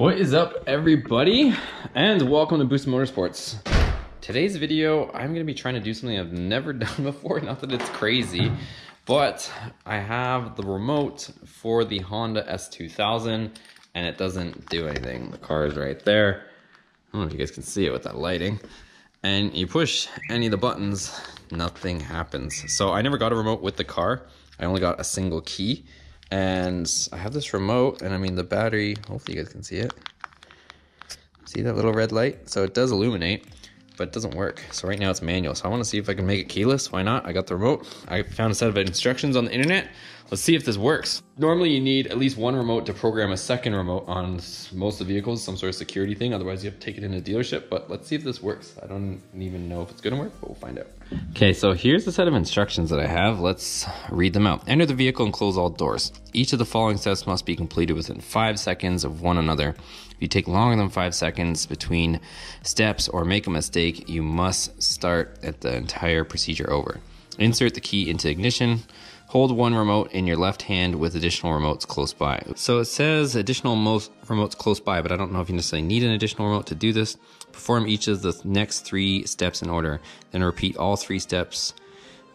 What is up everybody and welcome to Boosted Motorsports. Today's video I'm to be trying to do something I've never done before, not that it's crazy, but I have the remote for the Honda S2000 and it doesn't do anything. The car is right there. I don't know if you guys can see it with that lighting. And you push any of the buttons, nothing happens. So I never got a remote with the car. I only got a single key and I have this remote and I mean the battery, hopefully you guys can see it. See that little red light? So it does illuminate, but it doesn't work. So right now it's manual. So I wanna see if I can make it keyless. Why not? I got the remote. I found a set of instructions on the internet. Let's see if this works. Normally you need at least one remote to program a second remote on most of the vehicles, some sort of security thing. Otherwise you have to take it in a dealership, but let's see if this works. I don't even know if it's gonna work, but we'll find out. Okay, so here's the set of instructions that I have. Let's read them out. Enter the vehicle and close all doors. Each of the following steps must be completed within five seconds of one another. If you take longer than five seconds between steps or make a mistake, you must start at the entire procedure over. Insert the key into ignition. Hold one remote in your left hand with additional remotes close by. So it says additional most remotes close by, but I don't know if you necessarily need an additional remote to do this. Perform each of the next three steps in order, then repeat all three steps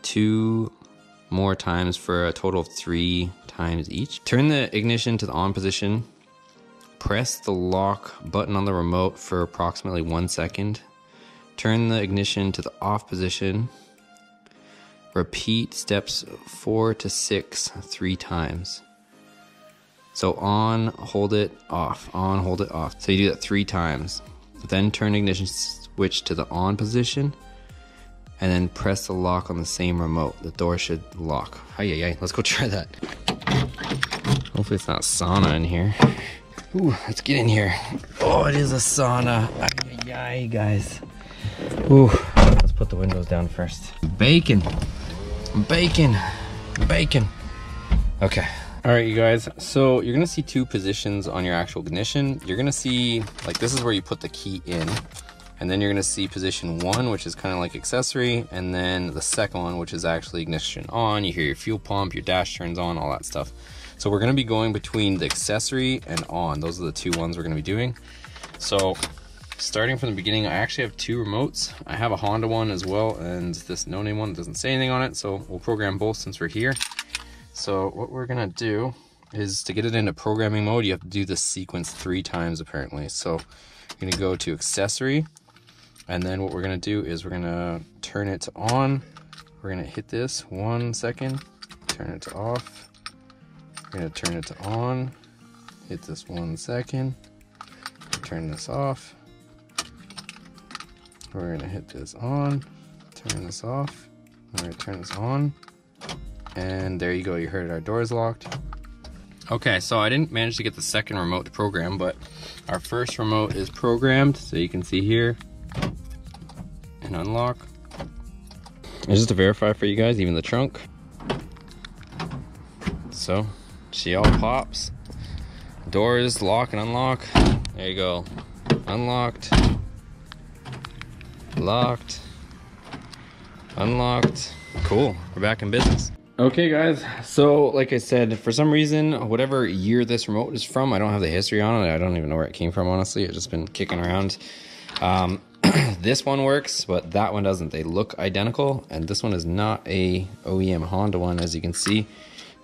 two more times for a total of three times each. Turn the ignition to the on position. Press the lock button on the remote for approximately one second. Turn the ignition to the off position Repeat steps four to six three times. So on, hold it, off, on, hold it, off. So you do that three times. Then turn ignition switch to the on position and then press the lock on the same remote. The door should lock. Hi, yeah, yeah. Let's go try that. Hopefully it's not sauna in here. Ooh, let's get in here. Oh, it is a sauna. Ay, guys. Ooh, let's put the windows down first. Bacon. Bacon. Bacon. Okay. All right, you guys. So you're gonna see two positions on your actual ignition. You're gonna see, like this is where you put the key in. And then you're gonna see position one, which is kind of like accessory. And then the second one, which is actually ignition on. You hear your fuel pump, your dash turns on, all that stuff. So we're gonna be going between the accessory and on. Those are the two ones we're gonna be doing. So starting from the beginning, I actually have two remotes. I have a Honda one as well, and this no-name one doesn't say anything on it, so we'll program both since we're here. So what we're gonna do is to get it into programming mode, you have to do this sequence three times apparently. So you're gonna go to accessory, and then what we're gonna do is we're gonna turn it on. We're gonna hit this one second, turn it off. We're gonna turn it on, hit this one second, turn this off we're gonna hit this on, turn this off, we're gonna turn this on, and there you go, you heard it, our door is locked. Okay, so I didn't manage to get the second remote to program, but our first remote is programmed, so you can see here, and unlock. And just to verify for you guys, even the trunk. So, she all pops. Doors lock and unlock. There you go. Unlocked, Locked. Unlocked. Cool. We're back in business. Okay guys, so like I said, for some reason, whatever year this remote is from, I don't have the history on it. I don't even know where it came from, honestly. It's just been kicking around. Um, this one works, but that one doesn't. They look identical, and this one is not a OEM Honda one, as you can see.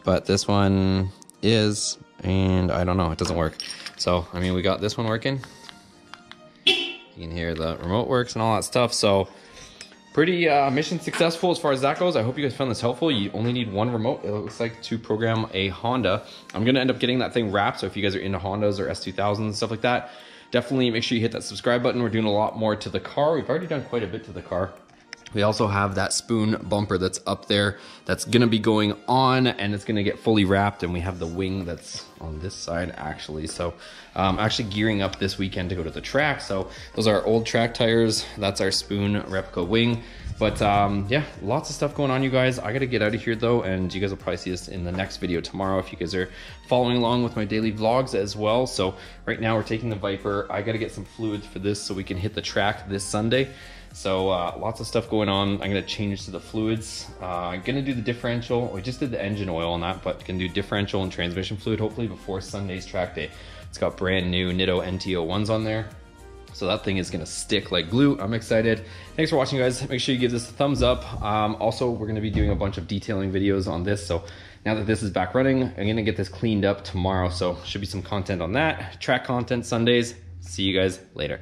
But this one is, and I don't know, it doesn't work. So, I mean, we got this one working. You can hear the remote works and all that stuff. So pretty uh, mission successful as far as that goes. I hope you guys found this helpful. You only need one remote, it looks like, to program a Honda. I'm gonna end up getting that thing wrapped, so if you guys are into Hondas or S2000s and stuff like that, definitely make sure you hit that subscribe button. We're doing a lot more to the car. We've already done quite a bit to the car. We also have that spoon bumper that's up there that's gonna be going on and it's gonna get fully wrapped and we have the wing that's on this side actually. So I'm um, actually gearing up this weekend to go to the track. So those are old track tires. That's our spoon replica wing. But um, yeah, lots of stuff going on, you guys. I gotta get out of here though, and you guys will probably see this in the next video tomorrow if you guys are following along with my daily vlogs as well. So right now we're taking the Viper. I gotta get some fluids for this so we can hit the track this Sunday. So uh, lots of stuff going on. I'm gonna change to the fluids. Uh, I'm gonna do the differential. We just did the engine oil on that, but gonna do differential and transmission fluid hopefully before Sunday's track day. It's got brand new Nitto NT01s on there. So that thing is gonna stick like glue. I'm excited. Thanks for watching guys. Make sure you give this a thumbs up. Um, also, we're gonna be doing a bunch of detailing videos on this. So now that this is back running, I'm gonna get this cleaned up tomorrow. So should be some content on that. Track content Sundays. See you guys later.